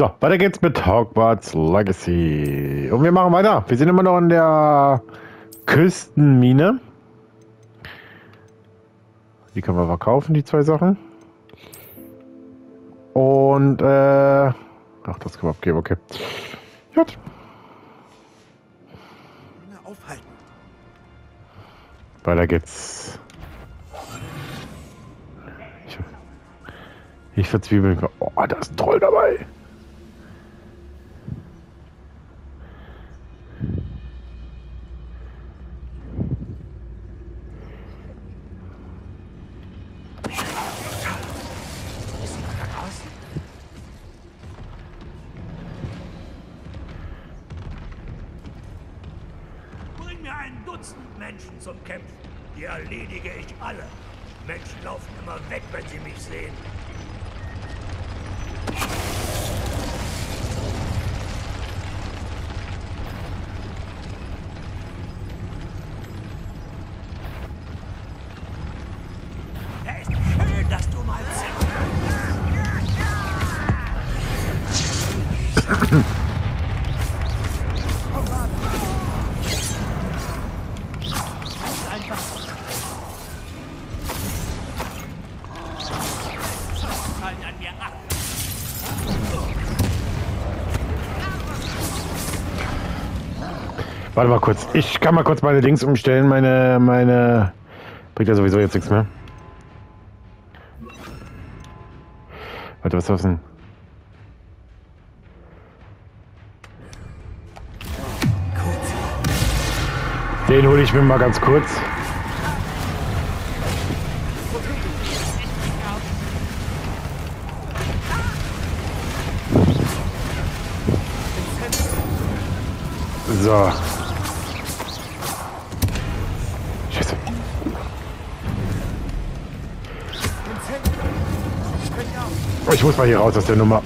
So, weiter geht's mit Hogwarts Legacy. Und wir machen weiter. Wir sind immer noch in der Küstenmine. Die können wir verkaufen, die zwei Sachen. Und, äh... Ach, das können wir abgeben, okay. Gut. Aufhalten. Weiter geht's. Ich, ich verzwiebel. Oh, da ist ein Troll dabei. Dutzend Menschen zum Kämpfen. Die erledige ich alle. Menschen laufen immer weg, wenn sie mich sehen. Warte mal kurz. Ich kann mal kurz meine Dings umstellen. Meine, meine. Bringt ja sowieso jetzt nichts mehr. Warte, was ist das denn? Den hole ich mir mal ganz kurz. So. Ich muss mal hier raus aus der Nummer.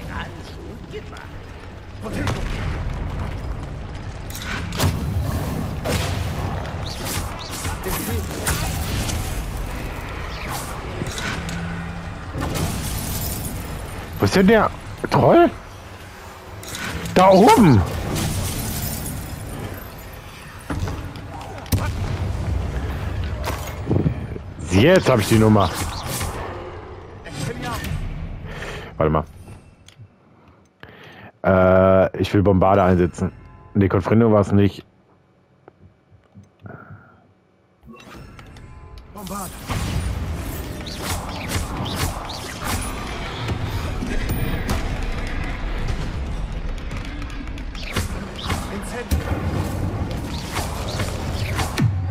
Wo ist denn der Troll? Da oben! Jetzt habe ich die Nummer. Warte mal. Äh, ich will Bombarde einsetzen. Nee, Confrindo war es nicht. Bombard. Ins Handy.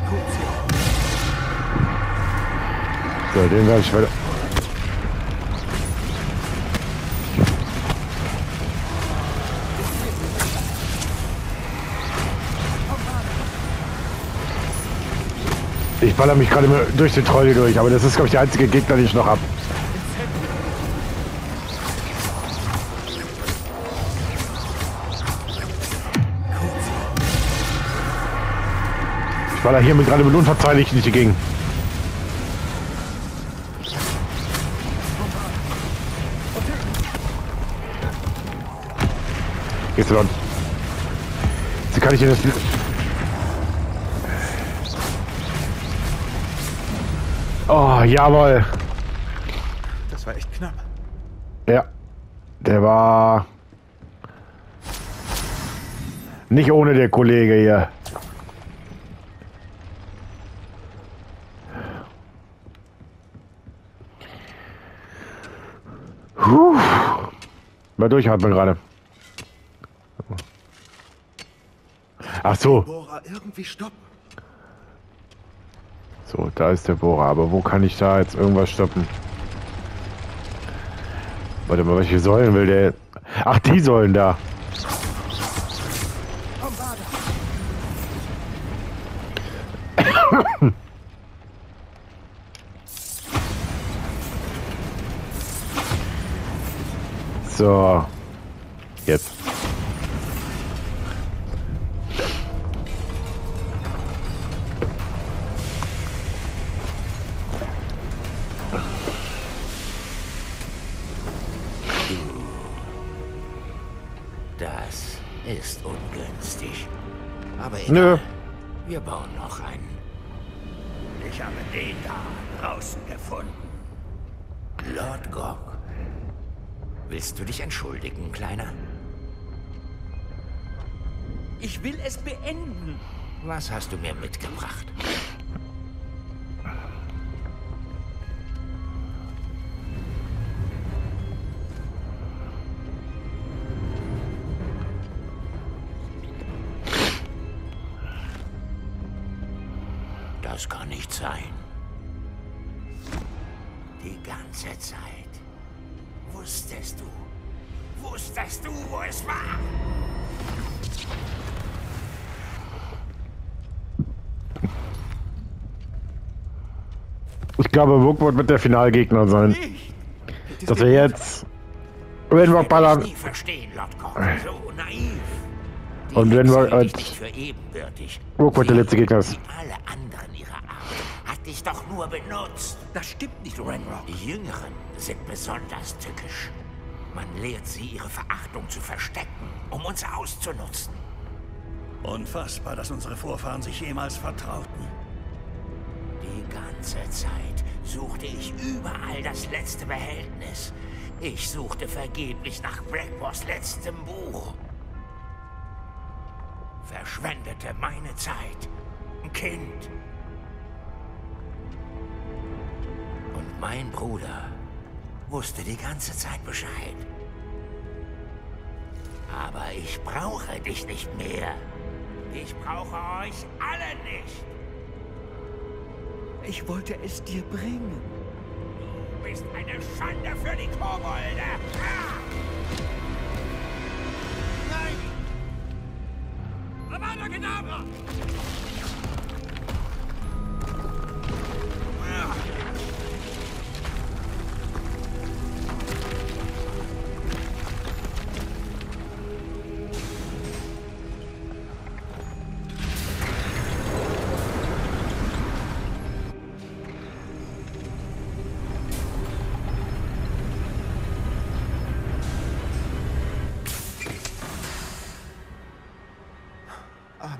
Kurz So, den werde ich weiter. Ich baller mich gerade durch den Troll durch, aber das ist, glaube ich, der einzige Gegner, den ich noch habe. Ich baller hier mit gerade mit Unverzeihlichen nicht gegen. Y. Sie kann ich hier das. Oh, jawohl. Das war echt knapp. Ja. Der war. Nicht ohne der Kollege hier. Puh. Mal durchatmen gerade. Ach so. Bohrer irgendwie stoppen. So, da ist der Bohrer. Aber wo kann ich da jetzt irgendwas stoppen? Warte mal, welche Säulen will der? Ach, die Säulen da. So. Jetzt. Ist ungünstig. Aber Nö. egal. Wir bauen noch einen. Ich habe den da draußen gefunden. Lord Gog. Willst du dich entschuldigen, Kleiner? Ich will es beenden. Was hast du mir mitgebracht? Wusstest du, wusstest du, wo es war? Ich glaube, Wookwood wird der Finalgegner sein. Dass wir jetzt Rainrock Ich ballern. Und wenn wir hielt als-. Rookwood der letzte Gegner ist. Hat dich doch nur benutzt. Das stimmt nicht, Renrock. Die Jüngeren sind besonders tückisch. Man lehrt sie, ihre Verachtung zu verstecken, um uns auszunutzen. Unfassbar, dass unsere Vorfahren sich jemals vertrauten. Die ganze Zeit suchte ich überall das letzte Behältnis. Ich suchte vergeblich nach Blackmores letztem Buch. Verschwendete meine Zeit. Ein Kind. Mein Bruder wusste die ganze Zeit Bescheid. Aber ich brauche dich nicht mehr. Ich brauche euch alle nicht. Ich wollte es dir bringen. Du bist eine Schande für die Kobolde! Ah!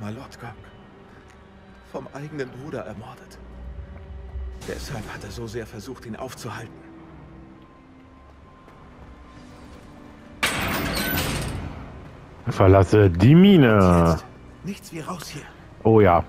Armer Lord Gog. Vom eigenen Bruder ermordet. Deshalb hat er so sehr versucht, ihn aufzuhalten. Verlasse die Mine. Nichts wie raus hier. Oh ja.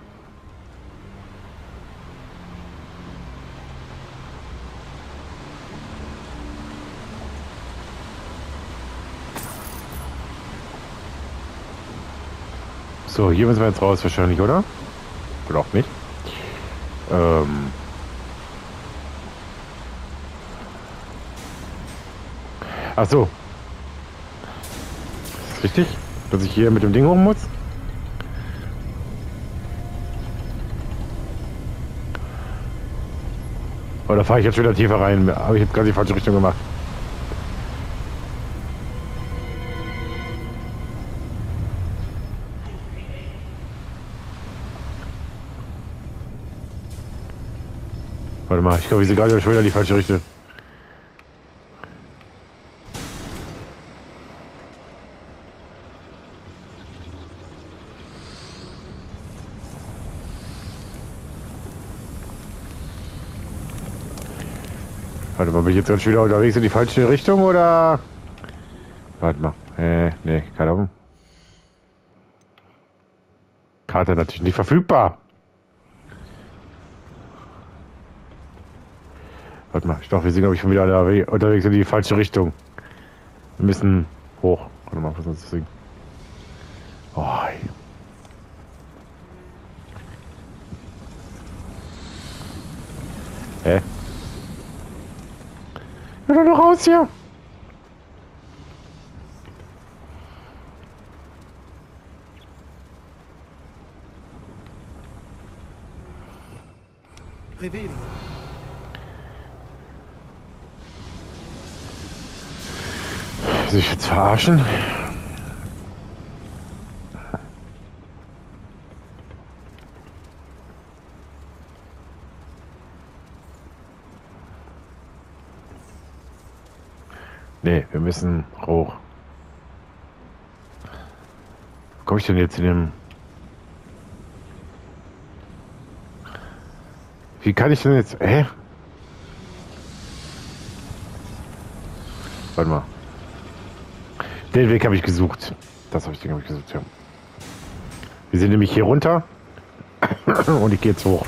So, hier müssen wir jetzt raus wahrscheinlich, oder? Oder auch nicht. Ähm. Ach so. Ist richtig, dass ich hier mit dem Ding hoch muss? Oder fahre ich jetzt wieder tiefer rein? Habe ich jetzt gerade die falsche Richtung gemacht? Warte mal, ich glaube, ich sehe gerade schon wieder die falsche Richtung. Warte mal, bin ich jetzt ganz wieder unterwegs in die falsche Richtung oder? Warte mal. Äh, nee, keine Ahnung. Karte natürlich nicht verfügbar. Warte mal, ich dachte, wir sind, glaube ich, schon wieder unterwegs in die falsche Richtung. Wir müssen hoch. Warte mal, was das Ding? Oh, ey. Hä? Ja, doch raus hier. Sich jetzt verarschen? Nee, wir müssen hoch. Komme ich denn jetzt in dem... Wie kann ich denn jetzt... Hä? Warte mal. Den Weg habe ich gesucht. Das habe ich, den habe ich gesucht, ja. Wir sind nämlich hier runter. Und ich gehe jetzt hoch.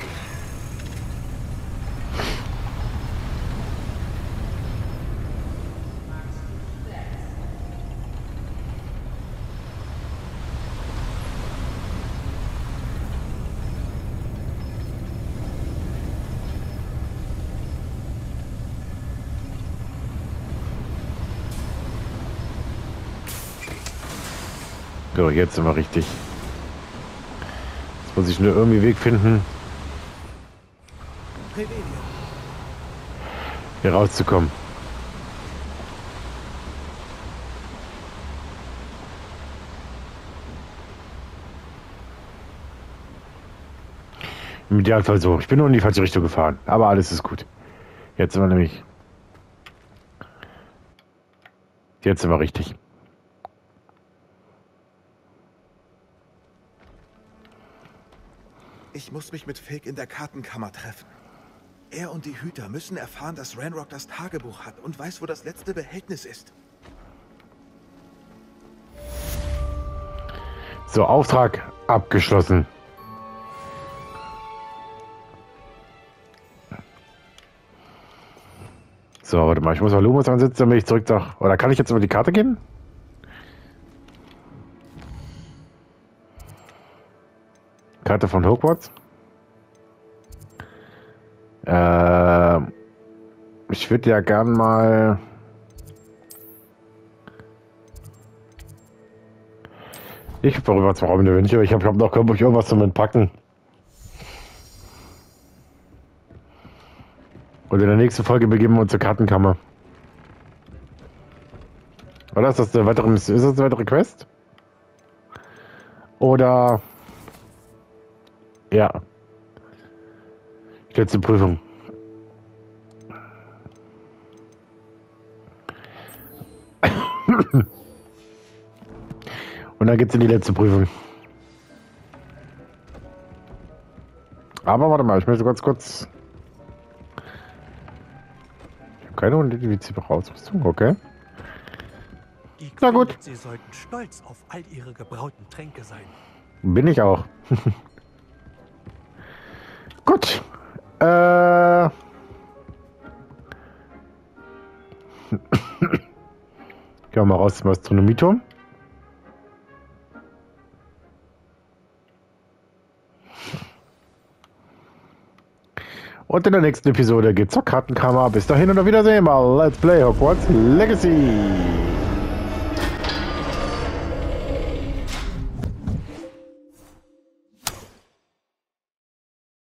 So, jetzt wir richtig. Jetzt muss ich nur irgendwie Weg finden, hier rauszukommen. Im Idealfall so. Ich bin nur in die falsche Richtung gefahren. Aber alles ist gut. Jetzt sind wir nämlich. Jetzt sind wir richtig. Ich muss mich mit Fake in der Kartenkammer treffen. Er und die Hüter müssen erfahren, dass Ranrock das Tagebuch hat und weiß, wo das letzte Behältnis ist. So, Auftrag abgeschlossen. So, warte mal, ich muss mal Lumos ansetzen, damit ich zurück nach. Oder kann ich jetzt über die Karte gehen? Karte von Hogwarts. Äh, ich würde ja gern mal. Ich darüber zwar Raum der Wünsche, aber ich habe noch glaub ich, irgendwas zum Entpacken. Und in der nächsten Folge begeben wir uns zur Kartenkammer. Oder ist das eine weitere? Ist das eine weitere Quest? Oder. Ja. Letzte Prüfung. Und dann geht's in die letzte Prüfung. Aber warte mal, ich möchte ganz kurz. Ich habe keine unidentifizierbare Ausrüstung, okay. Ich Na gut. Sie sollten stolz auf all Ihre gebrauten Tränke sein. Bin ich auch. Gehen wir mal raus zum Astronomieturm. Und in der nächsten Episode geht's zur Kartenkammer. Bis dahin und auf Wiedersehen bei Let's Play Hogwarts Legacy.